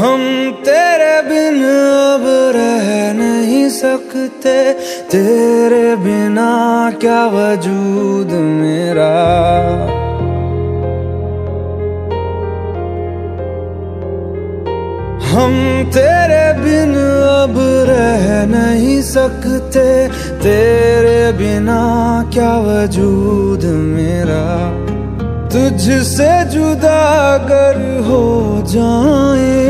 हम तेरे बिन अब रह नहीं सकते। तेरे बिना क्या वजूद मेरा? हम तेरे बिन अब रह नहीं सकते। तेरे बिना क्या वजूद मेरा? तुझसे जुदा अगर हो जाएँगे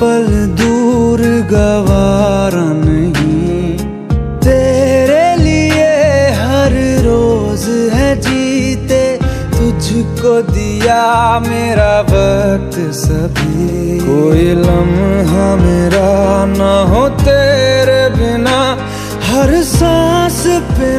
पल दूर गवारा नहीं। तेरे लिए हर रोज है जीते। तुझको दिया मेरा वक्त सभी। कोई लम्हा मेरा ना हो तेरे बिना। हर सांस पे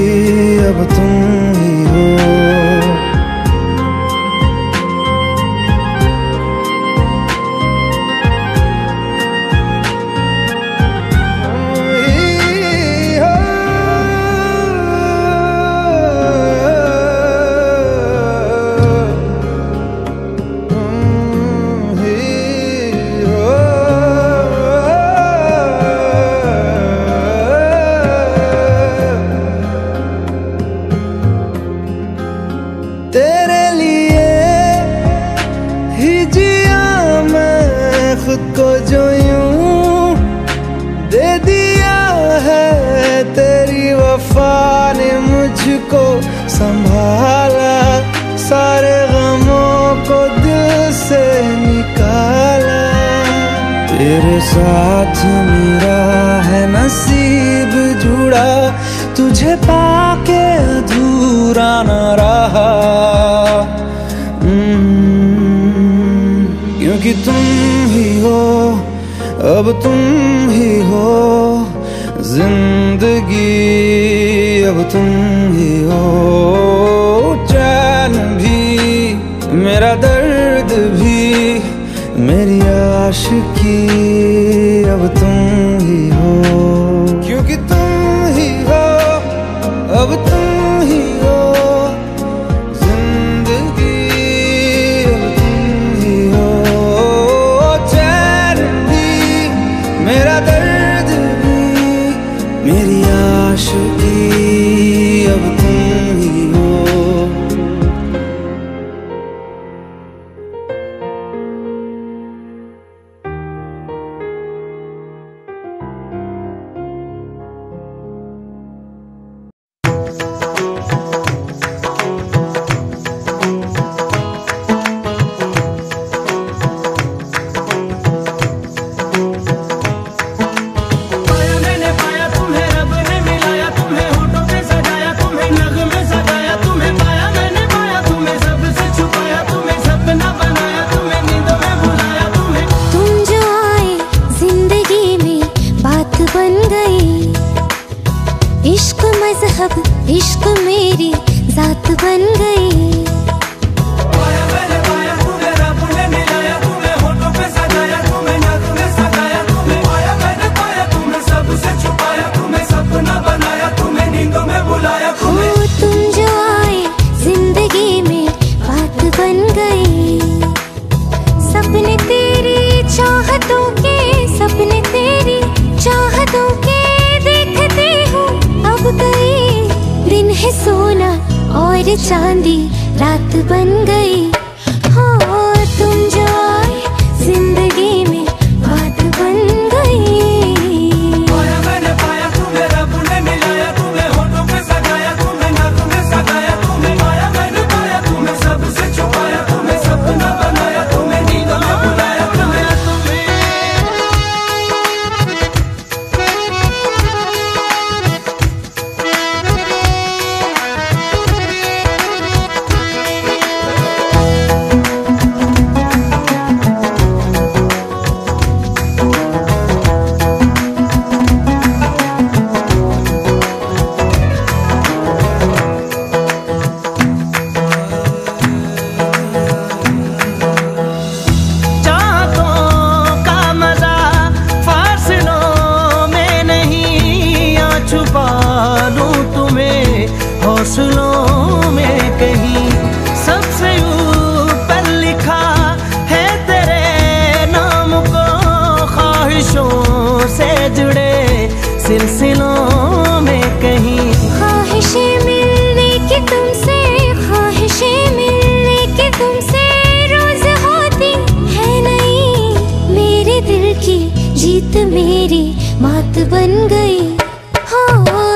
गमों को दिल से निकाला। तेरे साथ मेरा है नसीब जुड़ा। तुझे पाके अधूरा न रहा। हम्म, क्योंकि तुम ही हो अब तुम ही हो। ज़िंदगी अब तुम ही हो। मेरी आशिकी फ़सलों में कहीं सबसे ऊपर लिखा है तेरे नाम को ख्वाहिशों से जुड़े सिलसिलों मिलने की तुमसे मिलने की तुमसे रोज है नहीं मेरे दिल की जीत मेरी बात बन गई। हाँ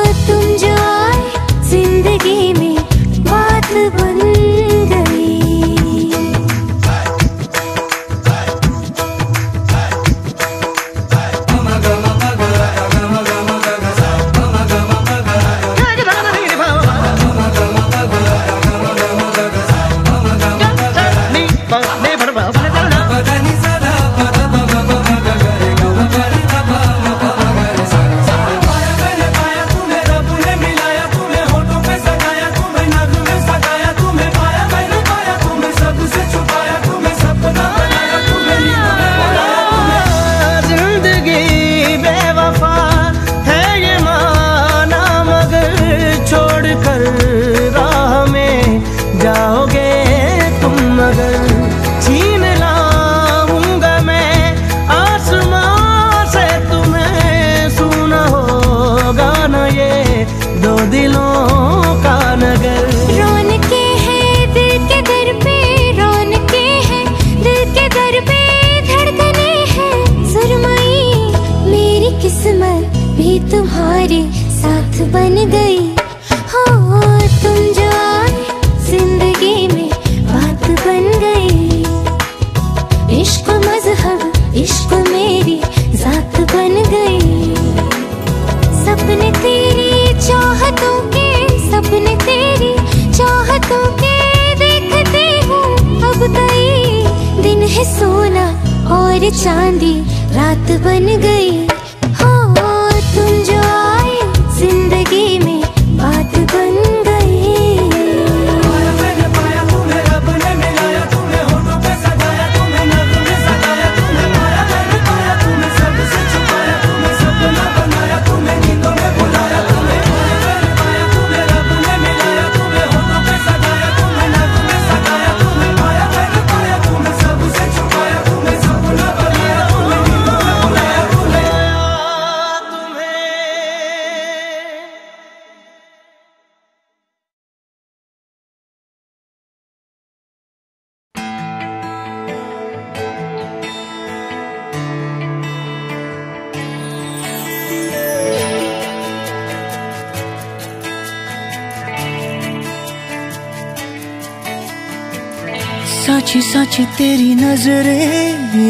साची साची तेरी नजरे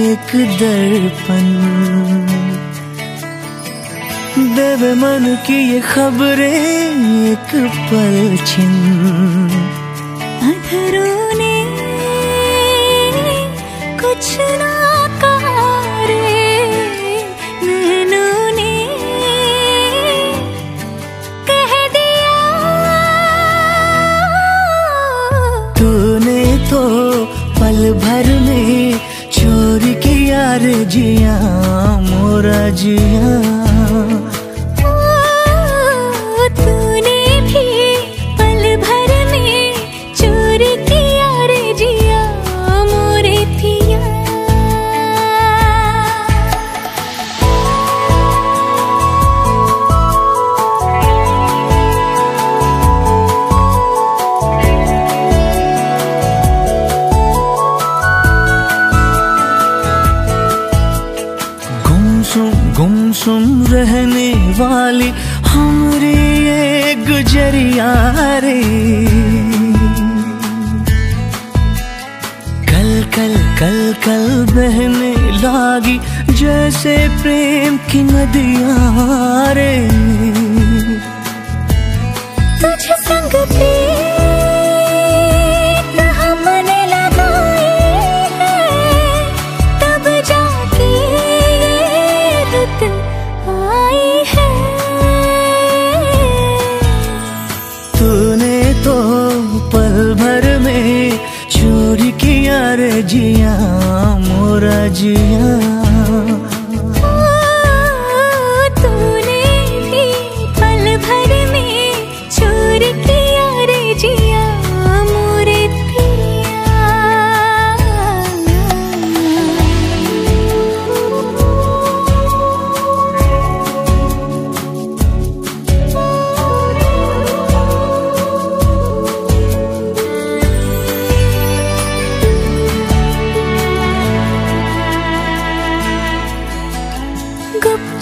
एक दर्पण। देव मन की ये खबरे एक पल छिन अधरों ने कुछ ना जिया मोरा जिया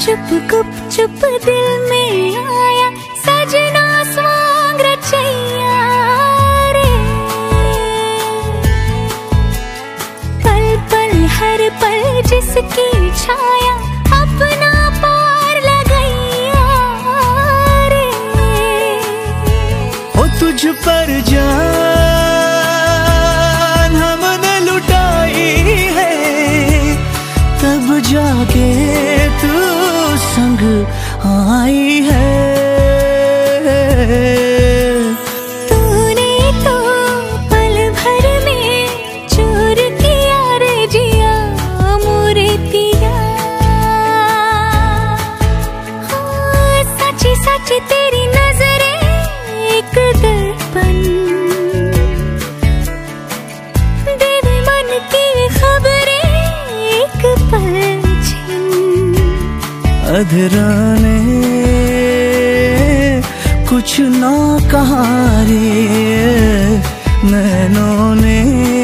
चुप गुप चुप दिल में आया, सजना स्वांग रे। पल पल, हर पल जिसकी छाया अपना पार लगैया रे। हो तुझ पर जा I heard अधराने कुछ ना कहा रे नैनों ने।